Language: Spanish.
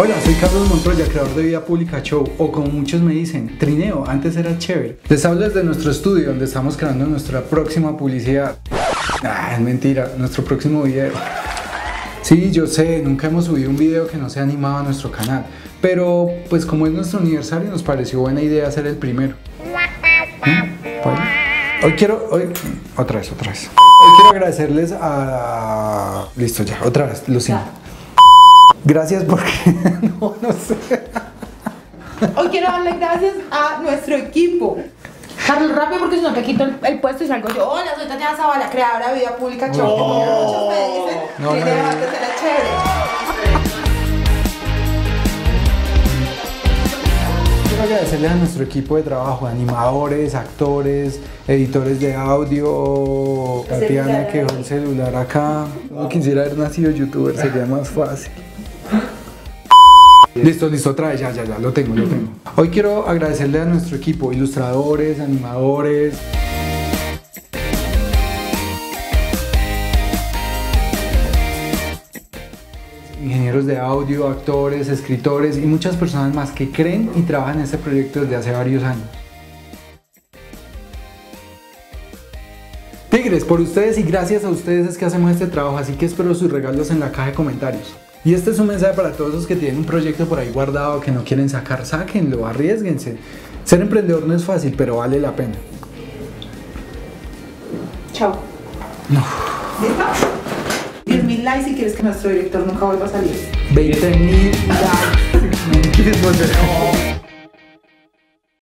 Hola, soy Carlos Montoya, creador de Vida Pública Show, o como muchos me dicen, Trineo, antes era chévere. Les hablo desde nuestro estudio, donde estamos creando nuestra próxima publicidad. Ah, es mentira, nuestro próximo video. Sí, yo sé, nunca hemos subido un video que no sea animado a nuestro canal, pero pues como es nuestro aniversario nos pareció buena idea hacer el primero. ¿Mm? Hoy quiero, hoy, otra vez, otra vez. Hoy quiero agradecerles a... Listo ya, otra vez, lo siento. Gracias porque... no, no sé. Hoy quiero darle gracias a nuestro equipo. Carlos, rápido porque si no te quito el, el puesto y salgo yo. Hola, soy Tatiana Zavala, creadora de Vida Pública. Como muchos me dicen, No, que no, no. chévere. Quiero agradecerles a nuestro equipo de trabajo, animadores, actores, editores de audio, Tatiana que dejó el celular acá. No quisiera haber nacido youtuber, sería más fácil. Listo, listo, otra vez, ya, ya, ya, lo tengo, lo tengo. Hoy quiero agradecerle a nuestro equipo, ilustradores, animadores, ingenieros de audio, actores, escritores y muchas personas más que creen y trabajan en este proyecto desde hace varios años. Tigres, por ustedes y gracias a ustedes es que hacemos este trabajo, así que espero sus regalos en la caja de comentarios. Y este es un mensaje para todos los que tienen un proyecto por ahí guardado que no quieren sacar, sáquenlo, arriesguense. Ser emprendedor no es fácil, pero vale la pena. Chao. No. ¿Listo? 10 mil likes si quieres que nuestro director nunca vuelva a salir. 20 mil likes.